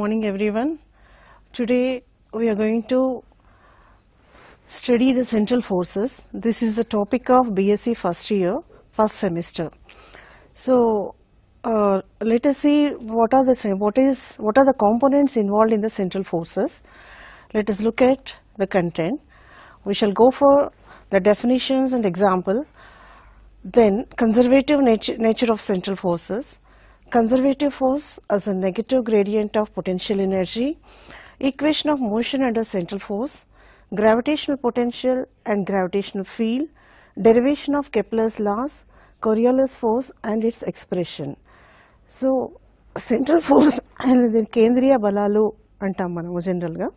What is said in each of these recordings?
Morning, everyone. Today we are going to study the central forces. This is the topic of BSc first year, first semester. So, uh, let us see what are the what is what are the components involved in the central forces. Let us look at the content. We shall go for the definitions and example. Then conservative nature, nature of central forces. Conservative force as a negative gradient of potential energy. Equation of motion under central force. Gravitational potential and gravitational field. Derivation of Kepler's laws. Coriolis force and its expression. So central force అనేది కేంద్రీయ బలాలు అంటాం మనము జనరల్గా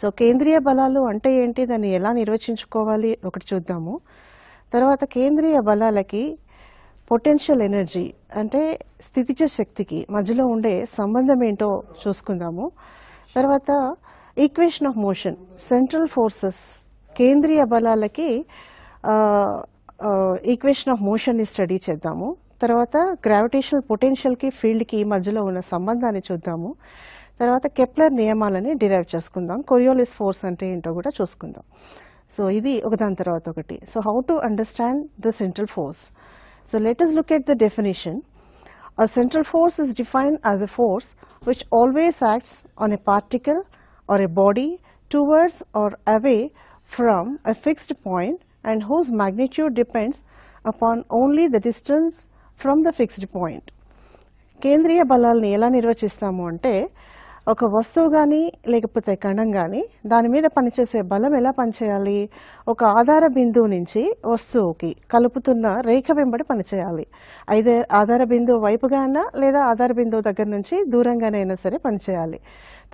so కేంద్రీయ బలాలు అంటే ఏంటి దాన్ని ఎలా నిర్వచించుకోవాలి ఒకటి చూద్దాము తర్వాత కేంద్రీయ బలాలకి పొటెన్షియల్ ఎనర్జీ అంటే స్థితిజ శక్తికి మధ్యలో ఉండే సంబంధం ఏంటో చూసుకుందాము. తర్వాత equation of motion central forces కేంద్రీయ బలాలకి ఈక్వేషన్ ఆఫ్ మోషన్ని స్టడీ చేద్దాము. తర్వాత గ్రావిటేషనల్ పొటెన్షియల్కి ఫీల్డ్కి మధ్యలో ఉన్న సంబంధాన్ని చూద్దాము. తర్వాత కెప్లర్ నియమాలని డిరైవ్ చేసుకుందాం. కొరియోలిస్ ఫోర్స్ అంటే ఏంటో కూడా చూసుకుందాం. సో ఇది ఒకదాని తర్వాత ఒకటి. So how to understand the central force so let us look at the definition A central force is defined as a force which always acts on a particle or a body towards or away from a fixed point and whose magnitude depends upon only the distance from the fixed point. కేంద్రీయ బలాల్ని ఎలా నిర్వచిస్తాము అంటే ఒక వస్తువు కానీ లేకపోతే కణం కానీ దాని మీద పనిచేసే బలం ఎలా పనిచేయాలి? ఒక ఆధార బిందువు నుంచి వస్తువుకి కలుపుతున్న రేఖ వెంబడి పనిచేయాలి. అయితే ఆధార బిందువు వైపుగానా లేదా ఆధార బిందువు దగ్గర నుంచి దూరంగానైనా సరే పనిచేయాలి.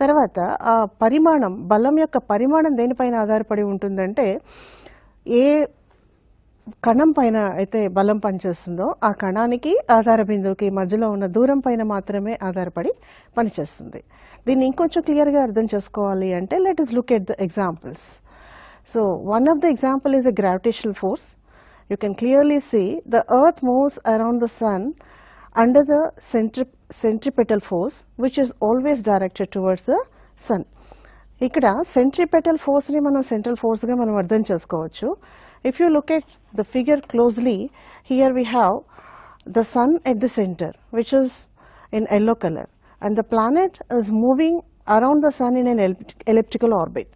తర్వాత ఆ పరిమాణం బలం యొక్క పరిమాణం దేనిపైన ఆధారపడి ఉంటుందంటే ఏ కణం పైన అయితే బలం పనిచేస్తుందో ఆ కణానికి ఆధార బిందువుకి మధ్యలో ఉన్న దూరం పైన మాత్రమే ఆధారపడి పనిచేస్తుంది. దీన్ని ఇంకొంచెం క్లియర్గా అర్థం చేసుకోవాలి అంటే let us look at the examples so one of the example is a gravitational force you can clearly see the earth moves around the sun under the centri centripetal force which is always directed towards the sun ఇక్కడ centripetal ఫోర్స్ని మనం central ఫోర్స్గా మనం అర్థం చేసుకోవచ్చు. If you look at the figure closely here we have the sun at the centre which is in yellow colour and the planet is moving around the son in N elliptical orbit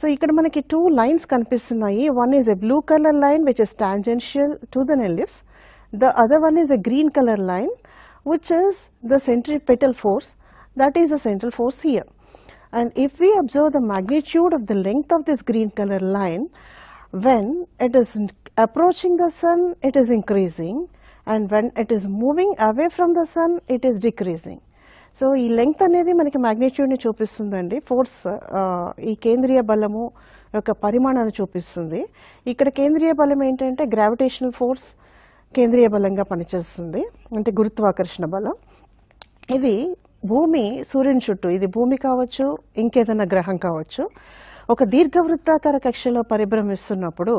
so ఇక్కడ మనకి two lines కనిపిస్తున్నాయి one is a blue colour line which is tangential to the నెలిప్స్ the other one is a green colour line which is the centripetal force that is the central force here and if we observe the magnitude of the length of this green color line when it is approaching the sun it is increasing. And when it is moving away from the sun it is decreasing. So ఈ length అనేది మనకి మ్యాగ్నిట్యూడ్ని చూపిస్తుందండి. Force ఈ కేంద్రీయ బలము యొక్క పరిమాణాన్ని చూపిస్తుంది. ఇక్కడ కేంద్రీయ బలం ఏంటంటే గ్రావిటేషనల్ ఫోర్స్ కేంద్రీయ బలంగా పనిచేస్తుంది. అంటే గురుత్వాకర్షణ బలం. ఇది భూమి సూర్యుని చుట్టూ. ఇది భూమి కావచ్చు ఇంకేదైనా గ్రహం కావచ్చు. ఒక దీర్ఘవృత్తాకార కక్షలో పరిభ్రమిస్తున్నప్పుడు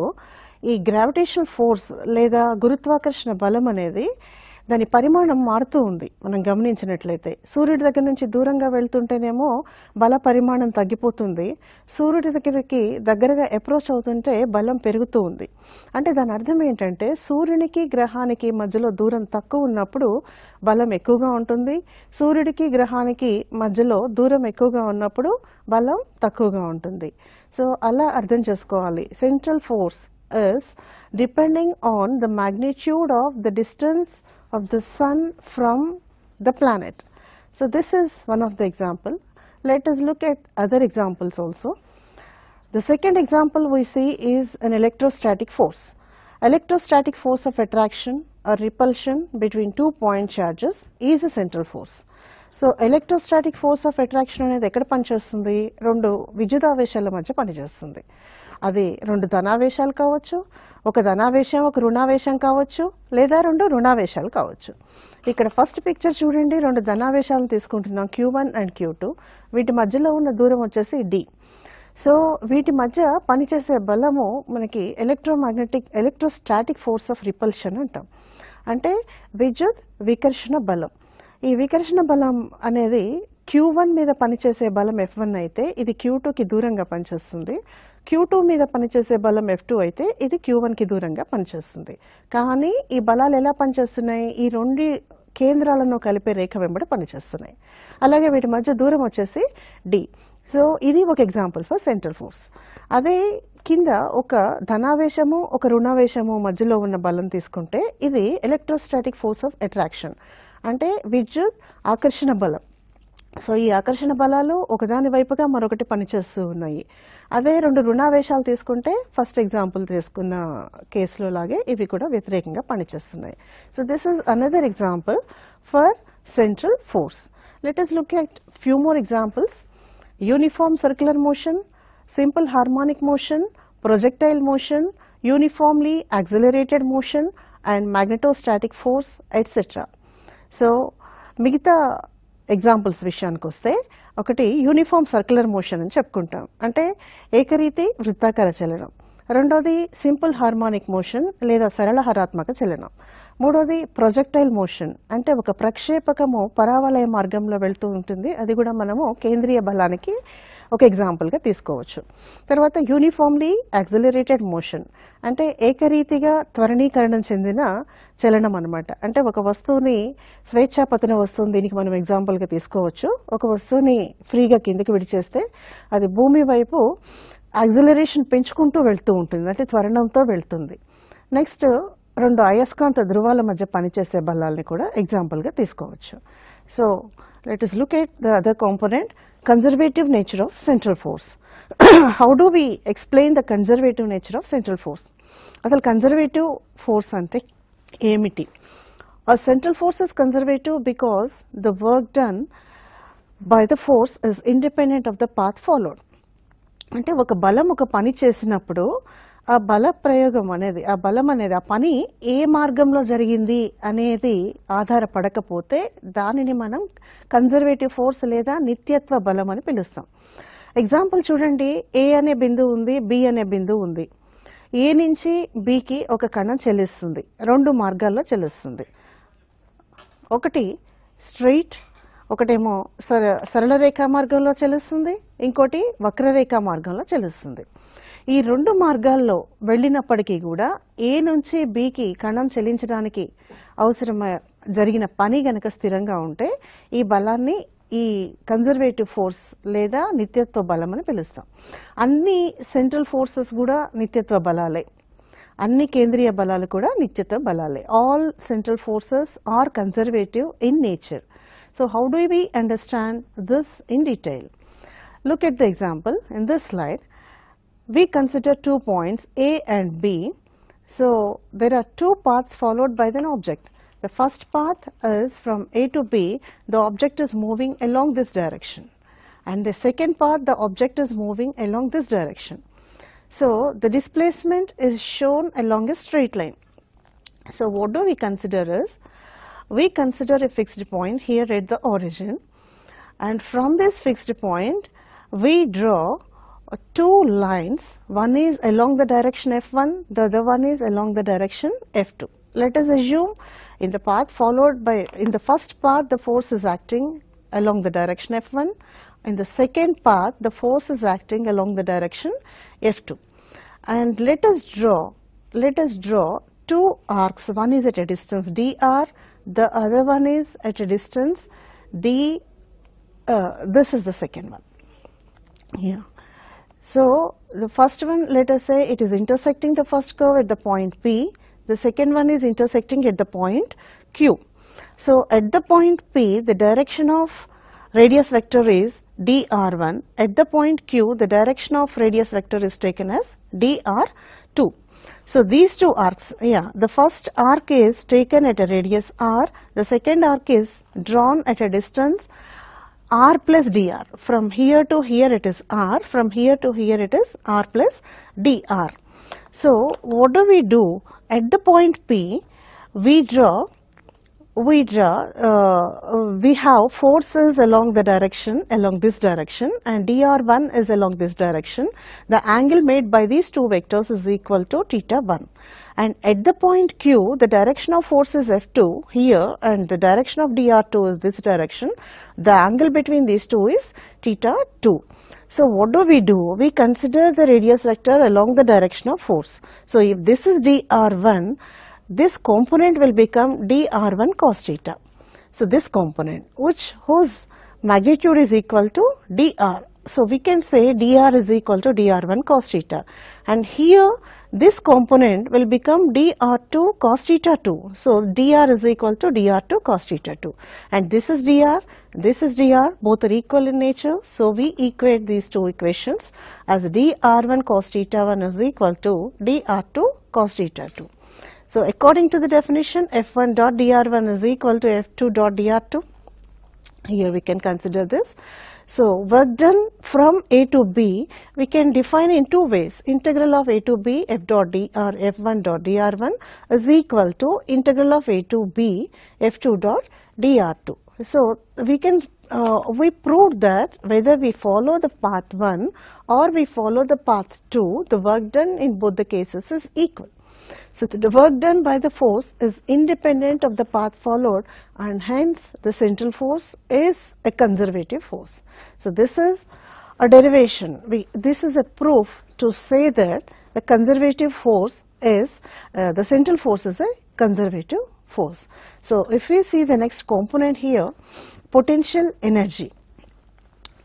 ఈ గ్రావిటేషనల్ ఫోర్స్ లేదా గురుత్వాకర్షణ బలం అనేది దాని పరిమాణం మారుతూ ఉంది. మనం గమనించినట్లయితే సూర్యుడి దగ్గర నుంచి దూరంగా వెళ్తుంటేనేమో బల పరిమాణం తగ్గిపోతుంది. సూర్యుడి దగ్గరికి దగ్గరగా అప్రోచ్ అవుతుంటే బలం పెరుగుతూ ఉంది. అంటే దాని అర్థం ఏంటంటే సూర్యునికి గ్రహానికి మధ్యలో దూరం తక్కువ ఉన్నప్పుడు బలం ఎక్కువగా ఉంటుంది. సూర్యుడికి గ్రహానికి మధ్యలో దూరం ఎక్కువగా ఉన్నప్పుడు బలం తక్కువగా ఉంటుంది. సో అలా అర్థం చేసుకోవాలి. Central force is depending on the magnitude of the distance of the sun from the planet. So this is one of the example. Let us look at other examples also. The second example we see is an electrostatic force. Electrostatic force of attraction or repulsion between two point charges is a central force. So electrostatic force of attraction అనేది ఎక్కడ పనిచేస్తుంది రెండు విద్యుదావేశాల మధ్య పనిచేస్తుంది అది రెండు ధనావేశాలు కావచ్చు ఒక ధనావేశం ఒక రుణావేశం కావచ్చు లేదా రెండు రుణావేశాలు కావచ్చు. ఇక్కడ ఫస్ట్ పిక్చర్ చూడండి రెండు ధనావేశాలను తీసుకుంటున్నాం Q one and Q two వీటి మధ్యలో ఉన్న దూరం వచ్చేసి డి సో వీటి మధ్య పనిచేసే బలము మనకి electromagnetic electrostatic force of repulsion అంటాం. అంటే విద్యుత్ వికర్షణ బలం. ఈ వికర్షణ బలం అనేది క్యూ వన్ మీద పనిచేసే బలం ఎఫ్ వన్ అయితే ఇది క్యూ టూకి దూరంగా పనిచేస్తుంది. క్యూ టూ మీద పనిచేసే బలం ఎఫ్ టూ అయితే ఇది క్యూ వన్కి దూరంగా పనిచేస్తుంది. కానీ ఈ బలాలు ఎలా పనిచేస్తున్నాయి? ఈ రెండు కేంద్రాలను కలిపే రేఖ వెంబడి పనిచేస్తున్నాయి. అలాగే వీటి మధ్య దూరం వచ్చేసి డి. సో ఇది ఒక ఎగ్జాంపుల్ ఫర్ సెంట్రల్ ఫోర్స్. అదే కింద ఒక ధనావేశము ఒక రుణావేశము మధ్యలో ఉన్న బలం తీసుకుంటే ఇది ఎలక్ట్రోస్టాటిక్ ఫోర్స్ ఆఫ్ అట్రాక్షన్. అంటే విద్యుత్ ఆకర్షణ బలం. సో ఈ ఆకర్షణ బలాలు ఒకదాని వైపుగా మరొకటి పనిచేస్తూ ఉన్నాయి. అదే రెండు రుణావేశాలు తీసుకుంటే ఫస్ట్ ఎగ్జాంపుల్ తీసుకున్న కేసులో లాగే ఇవి కూడా వ్యతిరేకంగా పనిచేస్తున్నాయి. So this is another example for central force let us look at few more examples uniform circular motion simple harmonic motion projectile motion, uniformly accelerated motion and magnetostatic force etc. So మిగతా examples విషయానికి వస్తే ఒకటి uniform circular motion అని చెప్పుకుంటాం. అంటే ఏకరీతి వృత్తాకార చలనం. రెండోది సింపుల్ హార్మోనిక్ మోషన్ లేదా సరళ హరాత్మక చలనం. మూడోది ప్రొజెక్టైల్ మోషన్. అంటే ఒక ప్రక్షేపకము పరావలయ మార్గంలో వెళ్తూ ఉంటుంది. అది కూడా మనము కేంద్రీయ బలానికి ఒక ఎగ్జాంపుల్గా తీసుకోవచ్చు. తర్వాత యూనిఫామ్లీ యాక్సిలరేటెడ్ మోషన్ అంటే ఏకరీతిగా త్వరణీకరణం చెందిన చలనం అనమాట అంటే ఒక వస్తువుని స్వేచ్ఛాపతన వస్తువుని దీనికి మనం ఎగ్జాంపుల్గా తీసుకోవచ్చు. ఒక వస్తువుని ఫ్రీగా కిందకి విడిచేస్తే అది భూమి వైపు యాక్సిలరేషన్ పెంచుకుంటూ వెళ్తూ ఉంటుంది. అంటే త్వరణంతో వెళ్తుంది. నెక్స్ట్ రెండు అయస్కాంత ధృవాల మధ్య పనిచేసే బలాల్ని కూడా ఎగ్జాంపుల్గా తీసుకోవచ్చు. So let us look at the other component conservative nature of central force. How do we explain the conservative nature of central force? అసలు కన్జర్వేటివ్ ఫోర్స్ అంటే ఏమిటి central force is conservative because the work done by the force is independent of the path followed అంటే ఒక బలం ఒక పని చేసినప్పుడు ఆ బల ప్రయోగం అనేది ఆ బలం అనేది ఆ పని ఏ మార్గంలో జరిగింది అనేది ఆధారపడకపోతే దానిని మనం కన్జర్వేటివ్ ఫోర్స్ లేదా నిత్యత్వ బలం అని పిలుస్తాం. ఎగ్జాంపుల్ చూడండి. ఏ అనే బిందువు ఉంది బి అనే బిందువు ఉంది. ఏ నుంచి బికి ఒక కణం చెల్లిస్తుంది రెండు మార్గాల్లో చెల్లిస్తుంది. ఒకటి స్ట్రైట్ ఒకటేమో సర సరళ రేఖా మార్గంలో చెల్లిస్తుంది ఇంకోటి వక్రరేఖా మార్గంలో చెల్లిస్తుంది. ఈ రెండు మార్గాల్లో వెళ్ళినప్పటికీ కూడా ఏ నుంచి బికి కణం చెల్లించడానికి అవసరమ జరిగిన పని గనక స్థిరంగా ఉంటే ఈ బలాన్ని ఈ కన్జర్వేటివ్ ఫోర్స్ లేదా నిత్యత్వ బలం అని పిలుస్తాం. అన్ని సెంట్రల్ ఫోర్సెస్ కూడా నిత్యత్వ బలాలే. అన్ని కేంద్రీయ బలాలు కూడా నిత్యత్వ బలాలే. All central forces are conservative in nature so how do we understand this in detail look at the example in this slide we consider two points A and B. So there are two paths followed by an object. The first path is from A to B, the object is moving along this direction. And the second path, the object is moving along this direction. So the displacement is shown along a straight line. So what do we consider is, we consider a fixed point here at the origin and from this fixed point we draw two lines. One is along the direction f1 the other one is along the direction f2 let us assume in the path followed by in the first path the force is acting along the direction f1 in the second path the force is acting along the direction f2 and let us draw let us draw two arcs. One is at a distance dr the other one is at a distance d uh, this is the second one. Yeah so the first one let us say it is intersecting the first curve at the point P. The second one is intersecting at the point Q. So at the point P the direction of radius vector is dr1 at the point Q the direction of radius vector is taken as dr2 so these two arcs yeah the first arc is taken at a radius r. The second arc is drawn at a distance r plus dr from here to here it is r. From here to here it is r plus dr so what do we do? At the point p we draw we draw, uh, we have forces along the direction, along this direction and dr1 is along this direction. The angle made by these two vectors is equal to theta 1 and at the point q the direction of force is f2 here and the direction of dr2 is this direction. The angle between these two is theta 2 so what do we do? We consider the radius vector along the direction of force. So if this is dr1 this component will become dr1 cos theta. So this component which whose magnitude is equal to dr so we can say dr is equal to dr1 cos theta. And here this component will become dr2 cos theta 2. So, dr is equal to dr2 cos theta 2 and this is dr, this is dr both are equal in nature. So, we equate these two equations as dr1 cos theta 1 is equal to dr2 cos theta 2. So, according to the definition f1 dot dr1 is equal to f2 dot dr2 here we can consider this. So, work done from A to B we can define in two ways integral of A to B f dot d or f1 dot dr1 is equal to integral of A to B f2 dot dr2. So, we can uh, we proved that whether we follow the path 1 or we follow the path 2 the work done in both the cases is equal. So, the work done by the force is independent of the path followed and hence the central force is a conservative force. So, this is a derivation, we, this is a proof to say that the conservative force is, uh, the central force is a conservative force. So, if we see the next component here, potential energy.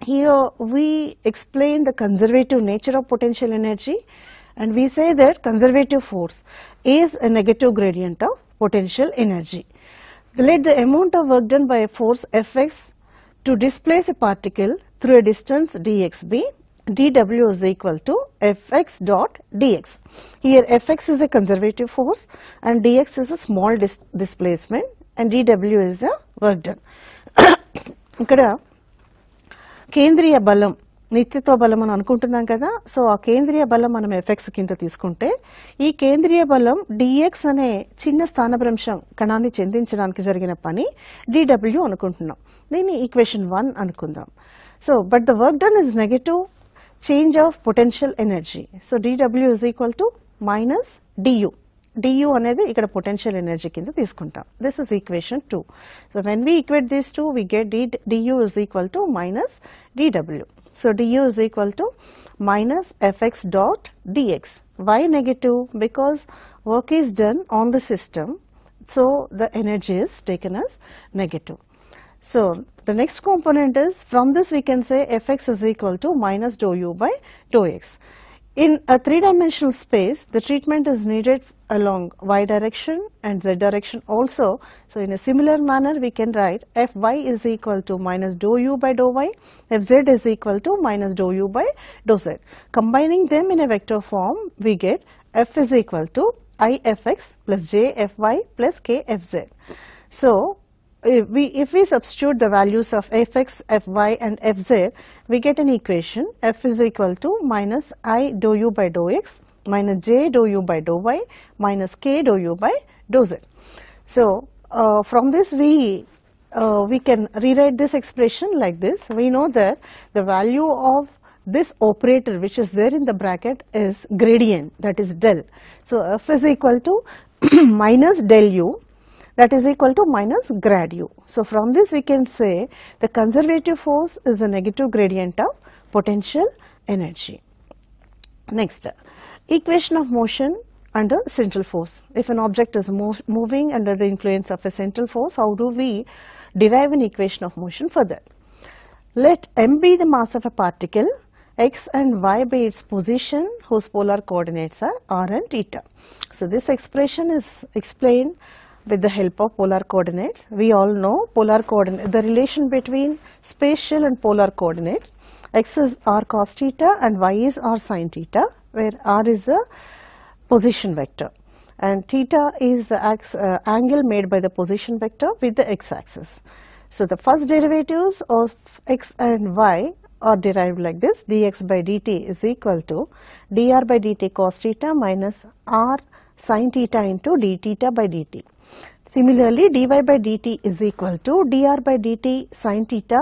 Here we explain the conservative nature of potential energy and we say that conservative force is a negative gradient of potential energy. Let the amount of work done by a force Fx to displace a particle through a distance dx be dw is equal to fx dot dx. Here fx is a conservative force and dx is a small dis displacement and dw is the work done. ఇక్కడ కేంద్రీయ బలం నిత్యత్వ బలం అని అనుకుంటున్నాం కదా so ఆ కేంద్రీయ బలం మనం ఎఫెక్ట్స్ కింద తీసుకుంటే ఈ కేంద్రీయ బలం డిఎక్స్ అనే చిన్న స్థానభ్రంశం కణాన్ని చెందించడానికి జరిగిన పని డిడబ్ల్యూ అనుకుంటున్నాం. దీన్ని ఈక్వేషన్ వన్ అనుకుందాం. So but the work done is negative change of potential energy so DW is equal to minus DU DU అనేది ఇక్కడ పొటెన్షియల్ ఎనర్జీ కింద తీసుకుంటాం. This is equation two so when we equate this two we get D DU is equal to minus DW So du is equal to minus fx dot dx. Why negative? Because work is done on the system. So the energy is taken as negative. So the next component is from this we can say fx is equal to minus dou u by dou x. In a three dimensional space, the treatment is needed along y direction and z direction also. So, in a similar manner we can write fy is equal to minus dou u by dou y, fz is equal to minus dou u by dou z. Combining them in a vector form, we get f is equal to ifx plus jfy plus kfz. So, if we, if we substitute the values of fx, fy and fz, we get an equation f is equal to minus i dou u by dou x minus j dou u by dou y minus k dou u by dou z. So, uh, from this we uh, we can rewrite this expression like this. We know that the value of this operator which is there in the bracket is gradient that is del. So, f is equal to minus del u that is equal to minus grad u. So, from this we can say the conservative force is a negative gradient of potential energy. Next, equation of motion under central force. If an object is mov moving under the influence of a central force, how do we derive an equation of motion for that? Let m be the mass of a particle, x and y be its position whose polar coordinates are r and theta. So, this expression is explained with the help of polar coordinates. We all know polar coordinate, the relation between spatial and polar coordinates. X is r cos theta and y is r sin theta, where r is the position vector and theta is the uh, angle made by the position vector with the x axis. So, the first derivatives of x and y are derived like this dx by dt is equal to dr by dt cos theta minus r sin theta into d theta by dt. Similarly, dy by dt is equal to dr by dt sin theta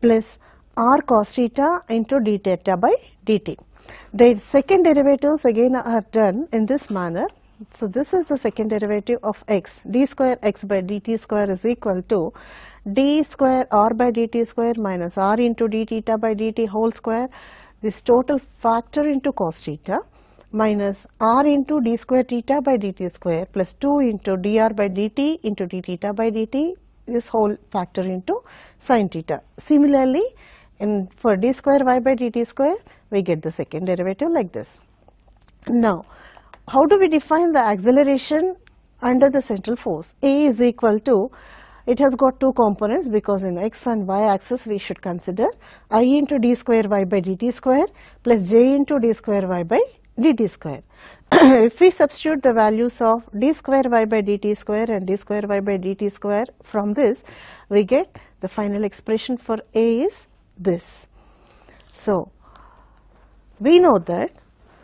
plus r cos theta into d theta by dt. The second derivatives again are done in this manner. So, this is the second derivative of x d square x by dt square is equal to d square r by dt square minus r into d theta by dt whole square this total factor into cos theta minus r into d square theta by dt square plus 2 into dr by dt into d theta by dt this whole factor into sin theta. Similarly, in for d square y by dt square we get the second derivative like this. Now, how do we define the acceleration under the central force? A is equal to it has got two components because in x and y axis we should consider i into d square y by dt square plus j into d square y by dt square. if we substitute the values of d square y by dt square and d square y by dt square from this we get the final expression for A is this. So, we know that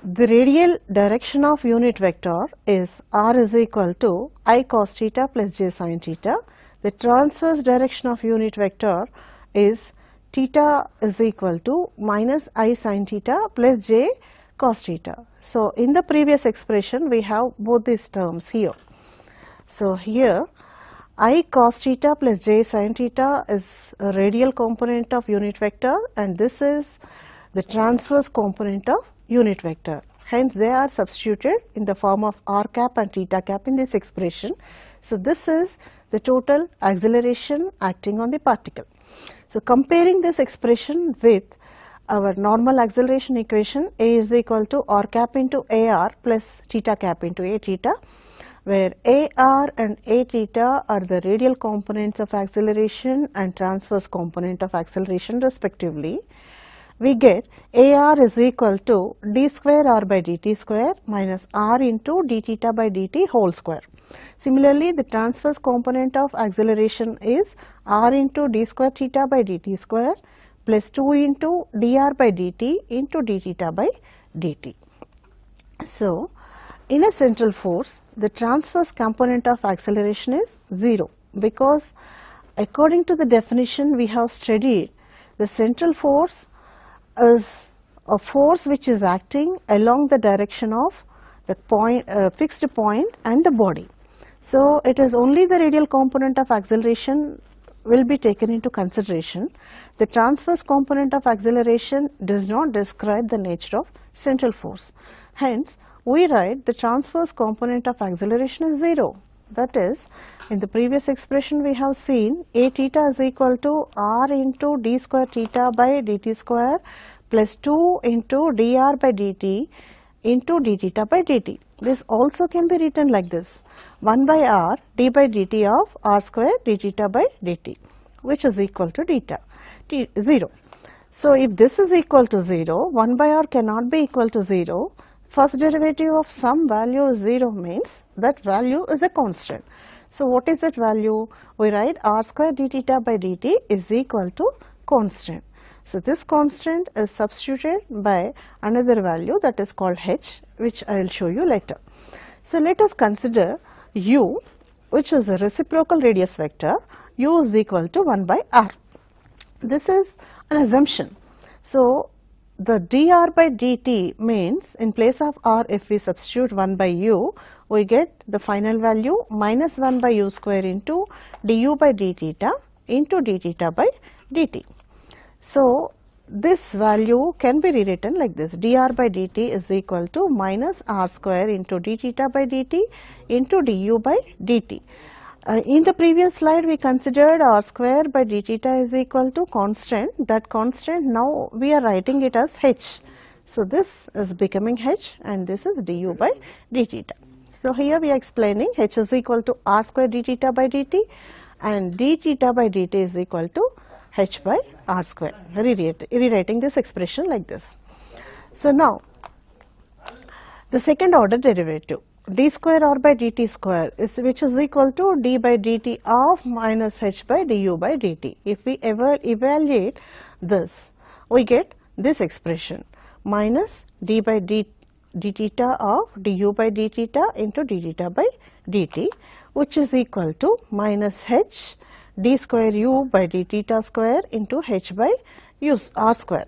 the radial direction of unit vector is r is equal to i cos theta plus j sin theta. The transverse direction of unit vector is theta is equal to minus i sin theta plus j cos theta. So, in the previous expression we have both these terms here. So, here i cos theta plus j sin theta is a radial component of unit vector and this is the transverse component of unit vector. Hence, they are substituted in the form of r cap and theta cap in this expression. So, this is the total acceleration acting on the particle. So, comparing this expression with our normal acceleration equation A is equal to r cap into AR plus theta cap into A theta where AR and A theta are the radial components of acceleration and transverse component of acceleration respectively we get AR is equal to d square r by dt square minus r into d theta by dt whole square. Similarly, the transverse component of acceleration is r into d square theta by dt square plus 2 into dr by dt into d theta by dt. So, in a central force, the transverse component of acceleration is 0 because according to the definition we have studied the central force is a force which is acting along the direction of the point uh, fixed point and the body. So, it is only the radial component of acceleration will be taken into consideration. The transverse component of acceleration does not describe the nature of central force. Hence, we write the transverse component of acceleration is 0. That is, in the previous expression we have seen a theta is equal to r into d square theta by dt square plus 2 into dr by dt into d theta by dt. This also can be written like this 1 by r d by dt of r square d theta by dt which is equal to theta t 0. So, if this is equal to 0 1 by r cannot be equal to 0 first derivative of some value is 0 means that value is a constant. So, what is that value? We write r square d theta by dt is equal to constant. So, this constant is substituted by another value that is called h which I will show you later. So, let us consider u which is a reciprocal radius vector u is equal to 1 by r. This is an assumption. So, the dr by dt means in place of r if we substitute 1 by u we get the final value minus 1 by u square into du by d theta into d theta by dt. So, this value can be rewritten like this dr by dt is equal to minus r square into d theta by dt into du by dt. Uh, in the previous slide we considered r square by d theta is equal to constant that constant now we are writing it as h. So, this is becoming h and this is du by d theta. So, here we are explaining h is equal to r square d theta by dt and d theta by dt is equal to h by r square rewriting this expression like this. So, now the second order derivative d square r by dt square is which is equal to d by dt of minus h by du by dt. If we ever evaluate this, we get this expression minus d by d, d theta of du by d theta into d theta by dt which is equal to minus h d square u by d theta square into h by u r square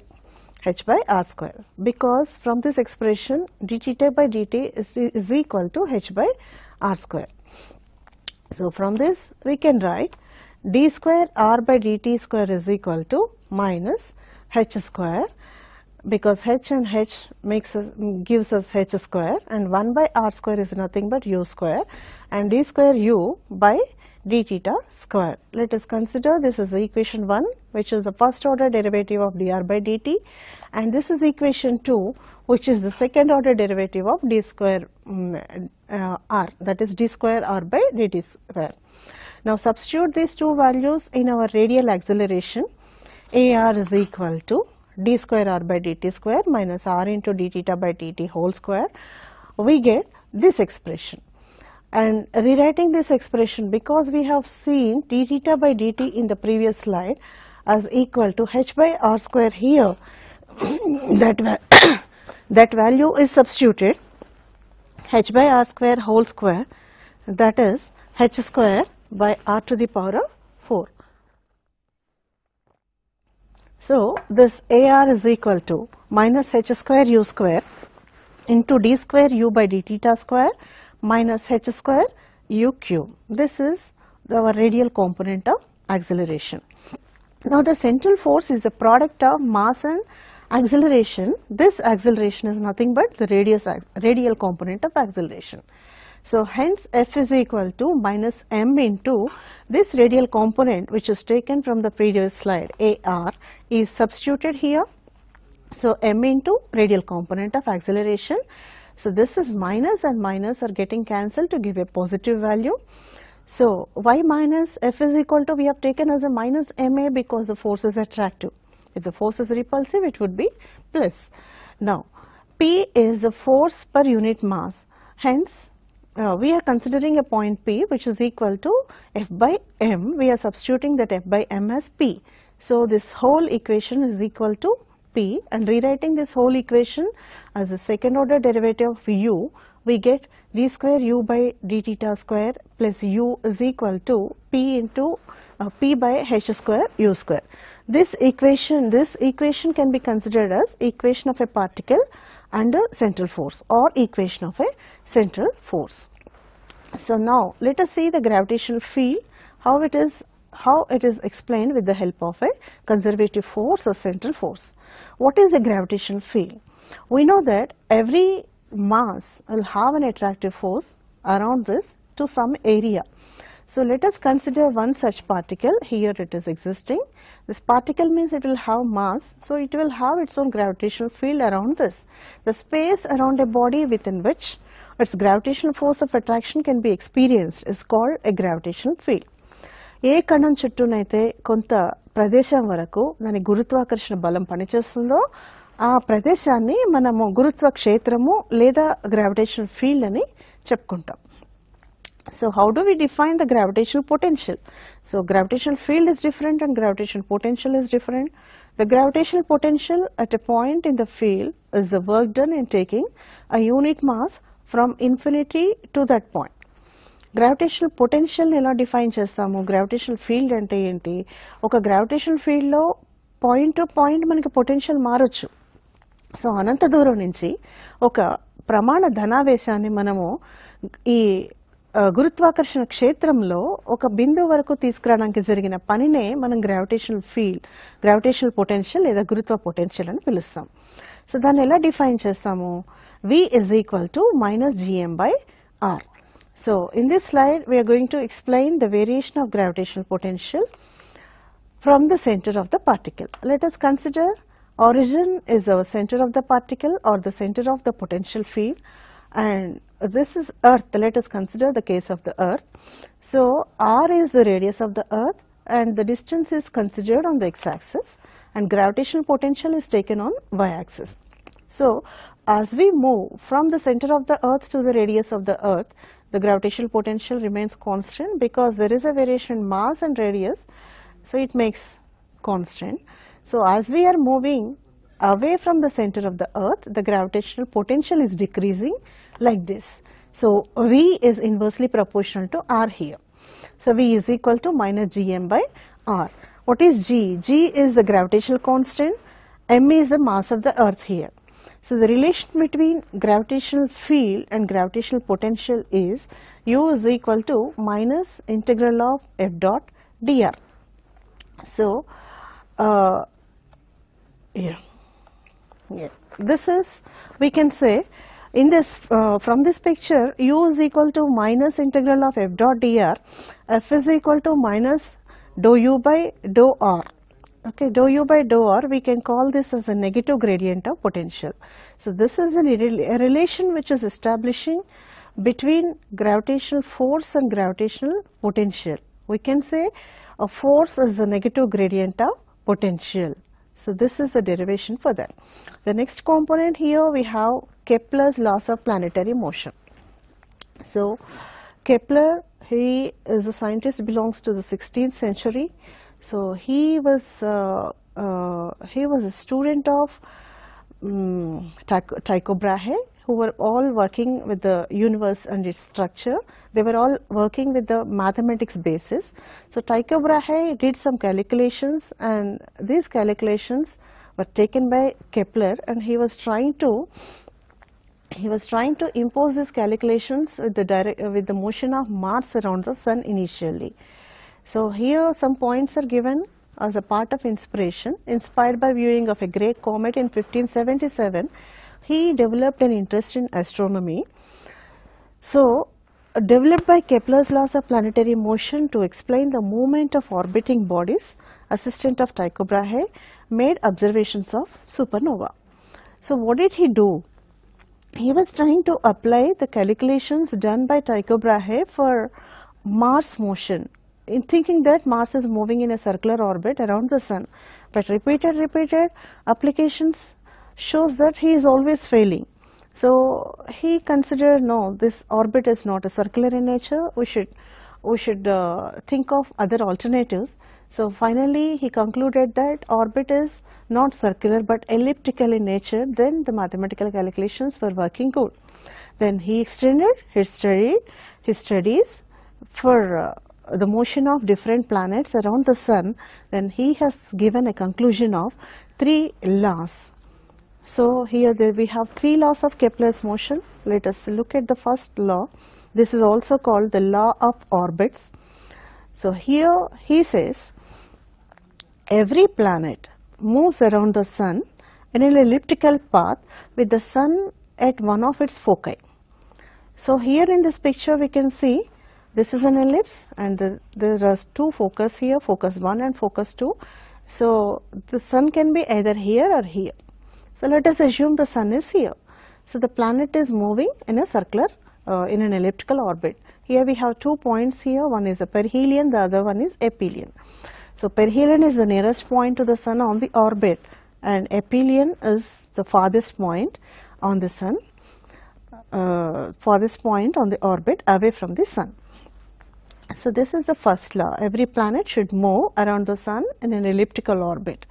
h by r square because from this expression d theta by dt is, is equal to h by r square. So, from this we can write d square r by dt square is equal to minus h square because h and h makes us gives us h square and 1 by r square is nothing but u square and d square u by d theta square. Let us consider this is equation 1 which is the first order derivative of dr by dt and this is equation 2 which is the second order derivative of d square um, uh, r that is d square r by dt square. Now substitute these two values in our radial acceleration ar is equal to d square r by dt square minus r into d theta by dt whole square we get this expression and rewriting this expression because we have seen d theta by dt in the previous slide as equal to h by r square here that va that value is substituted h by r square whole square that is h square by r to the power of 4. So, this AR is equal to minus h square u square into d square u by d theta square minus h square u cube. This is our radial component of acceleration. Now, the central force is a product of mass and acceleration. This acceleration is nothing but the radius radial component of acceleration. So, hence f is equal to minus m into this radial component which is taken from the previous slide AR is substituted here. So, m into radial component of acceleration. So, this is minus and minus are getting cancelled to give a positive value. So, y minus f is equal to we have taken as a minus ma because the force is attractive. If the force is repulsive it would be plus. Now, P is the force per unit mass hence uh, we are considering a point P which is equal to F by M, we are substituting that F by M as P. So, this whole equation is equal to P and rewriting this whole equation as a second order derivative of U, we get d square u by d theta square plus u is equal to P into uh, P by h square u square. This equation, this equation can be considered as equation of a particle under central force or equation of a central force. So now let us see the gravitational field how it is how it is explained with the help of a conservative force or central force. What is the gravitational field? We know that every mass will have an attractive force around this to some area. So let us consider one such particle here it is existing this particle means it will have mass, so it will have its own gravitational field around this. The space around a body within which its gravitational force of attraction can be experienced is called a gravitational field. ఏ కణం చుట్టూనైతే కొంత ప్రదేశం వరకు దాని గురుత్వాకర్షణ బలం పనిచేస్తుందో ఆ ప్రదేశాన్ని మనము గురుత్వ క్షేత్రము లేదా గ్రావిటేషన్ ఫీల్డ్ అని చెప్పుకుంటాం. So how do we define the gravitational potential so gravitational field is different and gravitational potential is different the gravitational potential at a point in the field is the work done in taking a unit mass from infinity to that point gravitational పొటెన్షియల్ని ఎలా define చేస్తాము? Gravitational field అంటే ఏంటి? ఒక gravitational ఫీల్డ్లో point to point మనకి potential మారొచ్చు. So అనంత దూరం నుంచి ఒక ప్రమాణ ధనావేశాన్ని మనము ఈ గురుత్వాకర్షణ క్షేత్రంలో ఒక బిందువు వరకు తీసుకురావడానికి జరిగిన పనినే మనం గ్రావిటేషనల్ ఫీల్డ్ గ్రావిటేషనల్ పొటెన్షియల్ లేదా గురుత్వ పొటెన్షియల్ అని పిలుస్తాం. సో దాన్ని ఎలా డిఫైన్ చేస్తాము? V is equal to minus GM by R So in this slide we are going to explain the variation of gravitational potential from the center of the particle. Let us consider origin is our center of the particle or the center of the potential field and this is earth. Let us consider the case of the earth. So r is the radius of the earth and the distance is considered on the x-axis and gravitational potential is taken on y-axis. So as we move from the center of the earth to the radius of the earth, the gravitational potential remains constant because there is a variation in mass and radius so it makes constant. So as we are moving away from the center of the earth, the gravitational potential is decreasing like this. So V is inversely proportional to R here. So V is equal to minus Gm by R. What is G? G is the gravitational constant, M is the mass of the earth here. So the relation between gravitational field and gravitational potential is U is equal to minus integral of F dot dr. So, uh, yeah, yeah, this is we can say in this uh, from this picture u is equal to minus integral of f dot dr. F is equal to minus dou u by dou r okay dou u by dou r we can call this as a negative gradient of potential so this is an, a relation which is establishing between gravitational force and gravitational potential we can say a force is a negative gradient of potential so this is a derivation for that. The next component here we have Kepler's laws of planetary motion. So Kepler he is a scientist belongs to the 16th century. So he was uh, uh, he was a student of um, Tycho, Brahe who were all working with the universe and its structure. They were all working with the mathematics basis. So Tycho Brahe did some calculations and these calculations were taken by Kepler and he was trying to he was trying to impose these calculations with the direct, with the motion of Mars around the sun initially. So here some points are given as a part of inspiration inspired by viewing of a great comet in 1577 he developed an interest in astronomy. So, developed by Kepler's laws of planetary motion to explain the movement of orbiting bodies, assistant of Tycho Brahe made observations of supernova. So, what did he do? He was trying to apply the calculations done by Tycho Brahe for Mars motion in thinking that Mars is moving in a circular orbit around the sun. But repeated, repeated applications shows that he is always failing. So he considered no, this orbit is not a circular in nature. We should we should uh, think of other alternatives. So finally, he concluded that orbit is not circular but elliptical in nature. Then the mathematical calculations were working good. Then he extended his study his studies for uh, the motion of different planets around the sun. Then he has given a conclusion of three laws so here there we have three laws of Kepler's motion. Let us look at the first law. This is also called the law of orbits. So here he says every planet moves around the sun in an elliptical path with the sun at one of its foci. So here in this picture we can see this is an ellipse and the, there are two focus here, focus 1 and focus 2. So the sun can be either here or here. So let us assume the sun is here. So the planet is moving in a circular, uh, in an elliptical orbit. Here we have two points here, one is a perihelion, the other one is aphelion. So perihelion is the nearest point to the sun on the orbit and aphelion is the farthest point on the sun, uh, farthest point on the orbit away from the sun. So this is the first law, every planet should move around the sun in an elliptical orbit.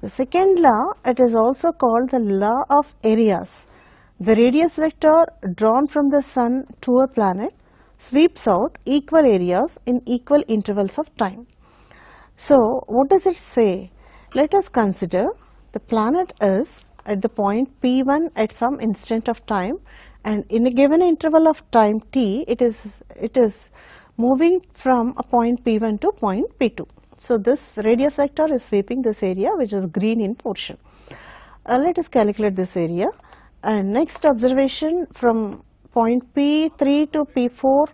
The second law, it is also called the law of areas. The radius vector drawn from the sun to a planet sweeps out equal areas in equal intervals of time. So, what does it say? Let us consider the planet is at the point P1 at some instant of time and in a given interval of time t it is it is moving from a point P1 to point P2. So, this radius vector is sweeping this area which is green in portion. Uh, let us calculate this area and next observation from point P3 to P4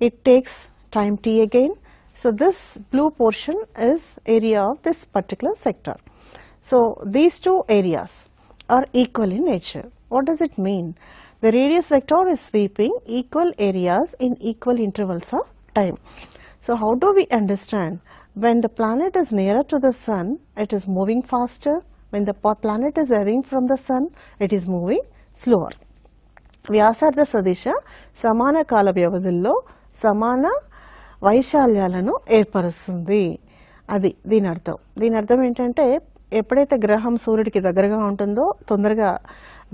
it takes time t again. So, this blue portion is area of this particular sector. So, these two areas are equal in nature. What does it mean? The radius vector is sweeping equal areas in equal intervals of time. So, how do we understand? When the planet is nearer to the sun, it is moving faster. When the planet is away from the sun, it is moving slower. వ్యాసార్థ సదిశ సమాన కాల వ్యవధుల్లో సమాన వైశాల్యాలను ఏర్పరుస్తుంది అది దీని అర్థం దీని అర్థం ఏంటంటే ఎప్పుడైతే గ్రహం సూర్యుడికి దగ్గరగా ఉంటుందో తొందరగా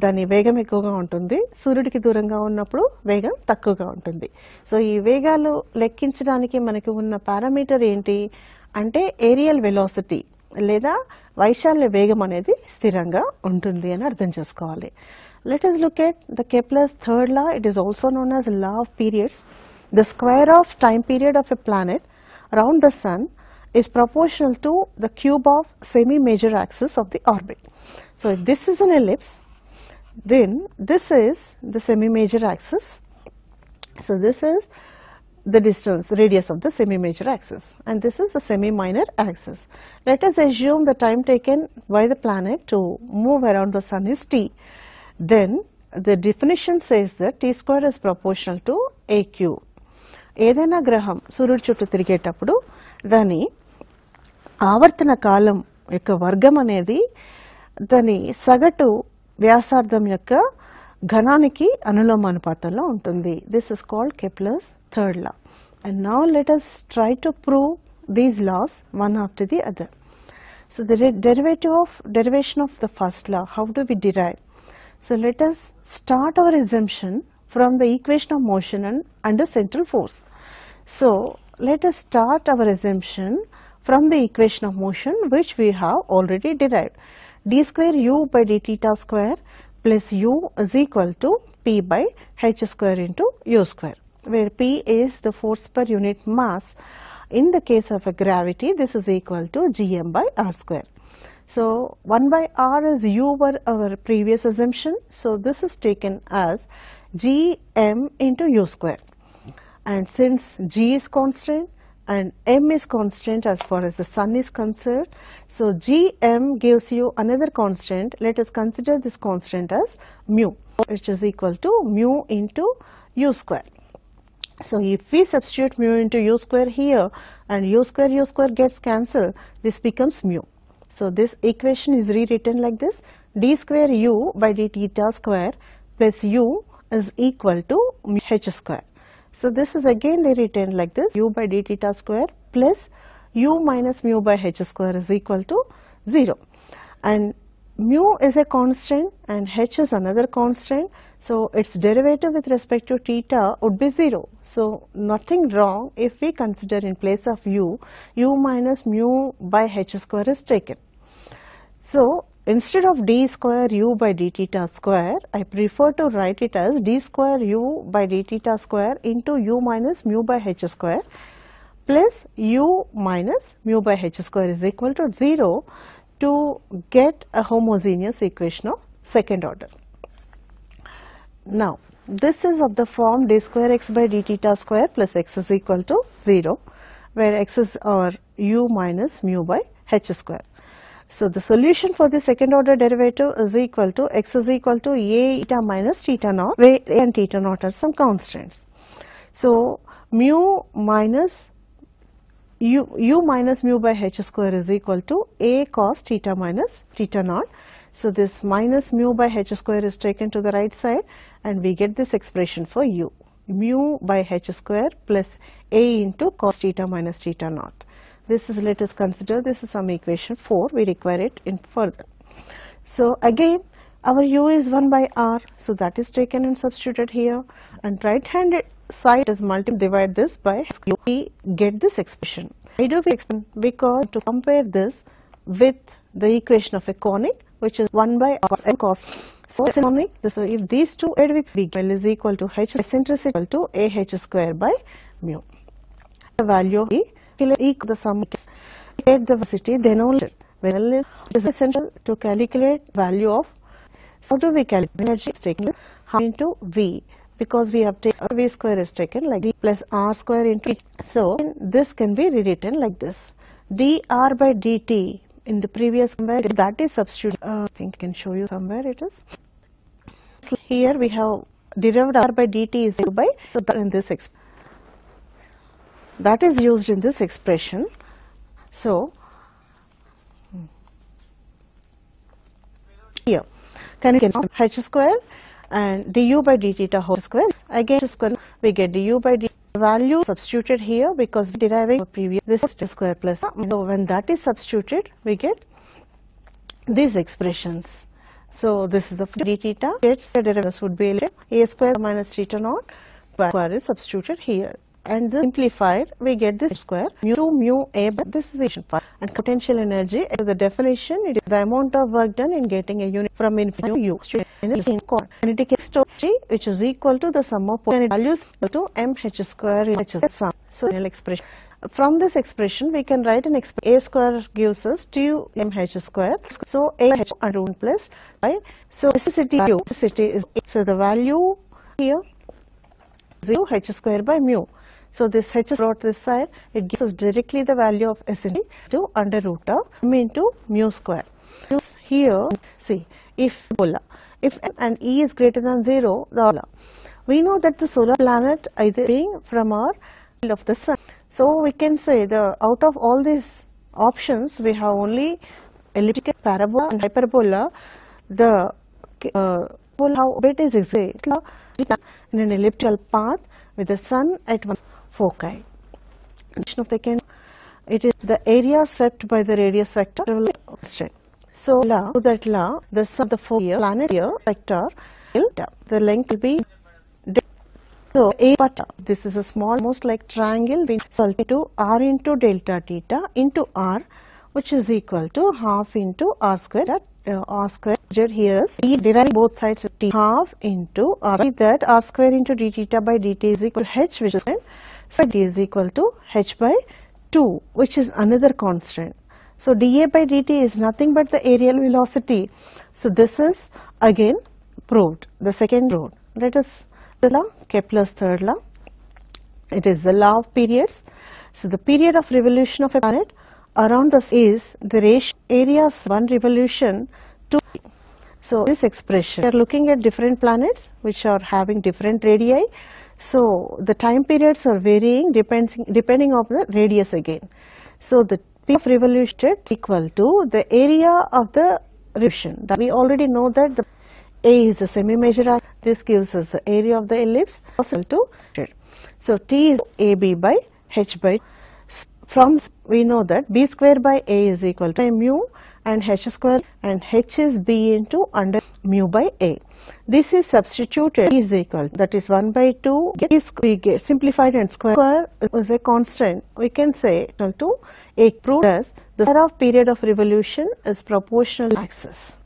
దాని వేగం ఎక్కువగా ఉంటుంది. సూర్యుడికి దూరంగా ఉన్నప్పుడు వేగం తక్కువగా ఉంటుంది. సో ఈ వేగాలు లెక్కించడానికి మనకి ఉన్న పారామీటర్ ఏంటి అంటే ఏరియల్ వెలాసిటీ లేదా వైశాల్య వేగం అనేది స్థిరంగా ఉంటుంది అని అర్థం చేసుకోవాలి. Let us look at the Kepler's third law it is also known as law of periods the square of time period of a planet round the sun is proportional to the cube of semi-major axis of the orbit. So, if this is an ellipse, Then this is the semi-major axis. So this is the distance radius of the semi-major axis and this is the semi-minor axis. Let us assume the time taken by the planet to move around the sun is t. Then the definition says that t square is proportional to a cube. ఏదైనా గ్రహం సూర్యుడు చుట్టూ తిరిగేటప్పుడు దాని ఆవర్తన kalam, యొక్క వర్గం అనేది దాని సగటు వ్యాసార్థం యొక్క ఘనానికి అనులోమానుపాతంలో ఉంటుంది this is called Kepler's third law and now let us try to prove these laws one after the other so the derivative of derivation of the first law how do we derive So let us start our assumption from the equation of motion and under central force. So let us start our assumption from the equation of motion which we have already derived. d square u by d theta square plus u is equal to p by h square into u square where p is the force per unit mass. In the case of a gravity this is equal to gm by r square. So 1 by r is u were our previous assumption. So this is taken as gm into u square. And since g is constant and m is constant as far as the sun is concerned, so gm gives you another constant. Let us consider this constant as mu, which is equal to mu into u square. So if we substitute mu into u square here and u square u square gets cancelled, this becomes mu. So this equation is rewritten like this d square u by d theta square plus u is equal to mu h square. So this is again rewritten like this u by d theta square plus u minus mu by h square is equal to 0 and mu is a constant and h is another constant. So its derivative with respect to theta would be 0 so nothing wrong if we consider in place of u u minus mu by h square is taken. So instead of d square u by d theta square I prefer to write it as d square u by d theta square into u minus mu by h square plus u minus mu by h square is equal to 0 to get a homogeneous equation of second order. Now, this is of the form d square x by d theta square plus x is equal to 0, where x is our u minus mu by h square. So, the solution for the second order derivative is equal to x is equal to a eta minus theta naught, where a and theta naught are some constants. So, mu minus u, u minus mu by h square is equal to a cos theta minus theta naught. So, this minus mu by h square is taken to the right side and we get this expression for u mu by h square plus a into cos theta minus theta naught. This is let us consider this is some equation 4 we require it in further. So, again our u is 1 by r so that is taken and substituted here and right handed side is multiply divide this by u we get this expression. Why do we explain? Because to compare this with the equation of a conic which is 1 by r and cos. So. So, if these two add with b well is equal to h eccentricity equal to a h square by mu. The value of e equal the sum get the velocity then only well is essential to calculate value of so how do we calculate energy is taken into v because we have taken v square is taken like d plus r square into so this can be rewritten like this. Dr by dt in the previous somewhere that is substitute uh, I think I can show you somewhere it is. So here we have derived r by dt is equal by in this expression that is used in this expression. So, here can you get h square and du by d theta whole square again h square we get du by d value substituted here because we deriving previous this is square plus so when that is substituted we get these expressions So this is the d theta. Its derivatives would be a square minus theta naught. Y square is substituted here. And the simplified, we get this square mu 2 mu a. This is equation part. And potential energy, is the definition, it is the amount of work done in getting a unit from infinity to u. Kinetic energy, which is equal to the sum of potential values equal to m h square, which is the sum. So, expression. From this expression, we can write an expression. A square gives us 2 mh square. So, a h under 1 plus y. So, eccentricity u, eccentricity is, so the value here 0 h square by mu. So, this h is brought this side, it gives us directly the value of S in to under root of m into mu square. Here, see, if polar, if m and e is greater than 0, the we know that the solar planet is being from our of the sun. So, we can say the out of all these options, we have only elliptical parabola and hyperbola. The uh, how it is exactly in an elliptical path with the sun at one foci. Of the can, it is the area swept by the radius vector So, la, that la, the sum of the four planet here vector, delta. The length will be so, A but this is a small almost like triangle being solved to r into delta theta into r which is equal to half into r square that uh, r square here is e deriving both sides of t half into r that r square into d theta by dt is equal to h which is so d is equal to h by 2 which is another constant. So, dA by dt is nothing but the areal velocity. So, this is again proved the second road. Let us the law, Kepler's third law. It is the law of periods. So, the period of revolution of a planet around the is the ratio areas one revolution to. So, this expression, we are looking at different planets which are having different radii. So, the time periods are varying depending, depending on the radius again. So, the period of revolution equal to the area of the revolution. That we already know that the a is the semi-major This gives us the area of the ellipse to So, T is AB by H by from we know that B square by A is equal to mu and H square and H is B into under mu by A. This is substituted is equal that is 1 by 2 is we get simplified and square, square is a constant we can say equal to a as the square of period of revolution is proportional to axis.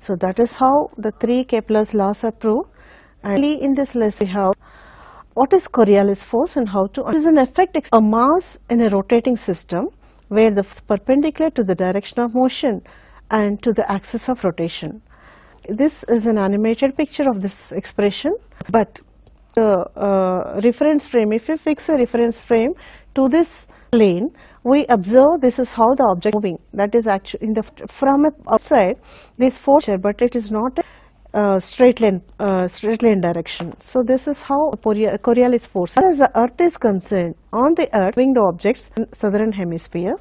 So that is how the three Kepler's laws are proved. And in this lesson we have what is Coriolis force and how to. Is an effect a mass in a rotating system where the perpendicular to the direction of motion and to the axis of rotation. This is an animated picture of this expression, but the uh, reference frame, if you fix a reference frame to this plane, we observe this is how the object moving. That is actually in the from outside this force but it is not a uh, straight line uh, straight line direction. So this is how Coriolis force as the earth is concerned on the earth moving the objects in southern hemisphere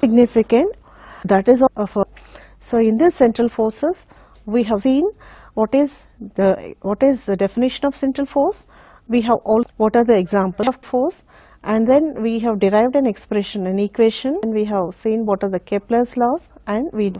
significant that is of so in this central forces we have seen what is the what is the definition of central force. We have all what are the examples of force. And then we have derived an expression, an equation. And we have seen what are the Kepler's laws. And we